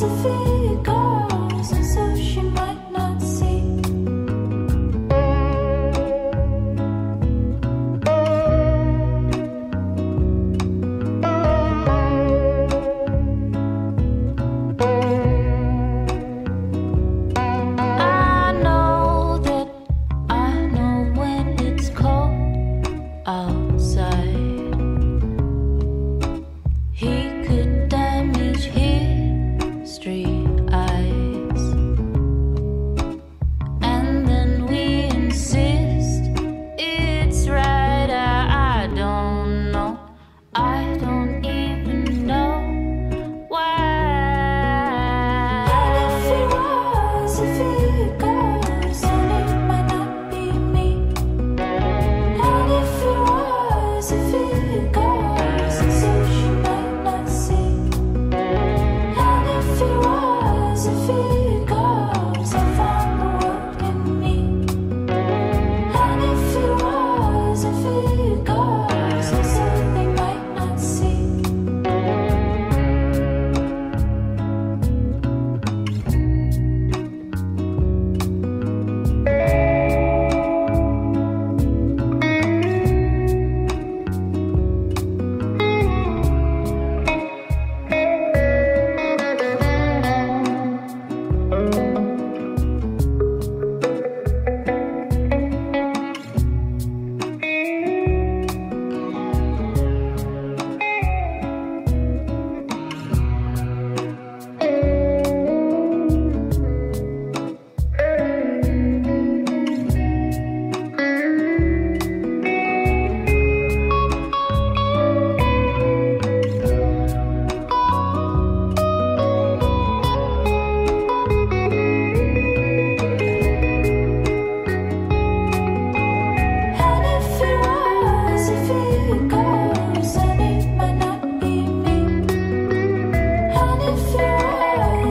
to feel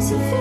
to